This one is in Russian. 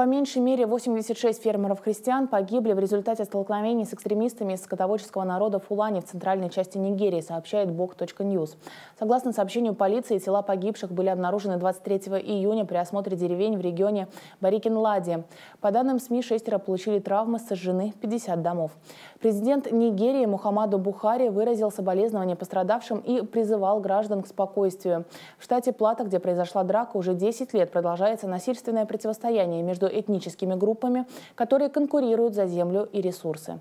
По меньшей мере 86 фермеров-христиан погибли в результате столкновений с экстремистами из скотоводческого народа Фулани в центральной части Нигерии, сообщает Бог.Ньюс. Согласно сообщению полиции, тела погибших были обнаружены 23 июня при осмотре деревень в регионе Барикин-Лади. По данным СМИ, шестеро получили травмы, сожжены 50 домов. Президент Нигерии Мухаммаду Бухари выразил соболезнования пострадавшим и призывал граждан к спокойствию. В штате Плата, где произошла драка, уже 10 лет продолжается насильственное противостояние между этническими группами, которые конкурируют за землю и ресурсы.